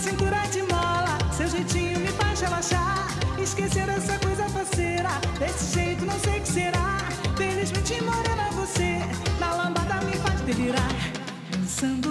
cintura de mola. Seu jeitinho me faz relaxar. Esquecer essa coisa faceira. Desse jeito não sei o que será. Felizmente morena você. Na lambada me faz delirar. Dançando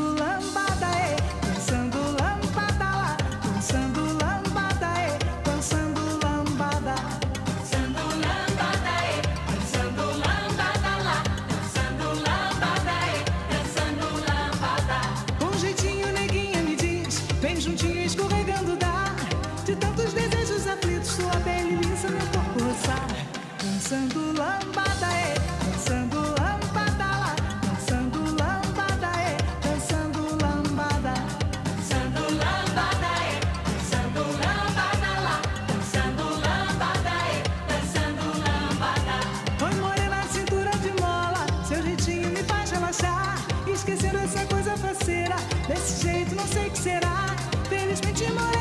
Esquecendo essa coisa faceira. Desse jeito não sei o que será. Felizmente morena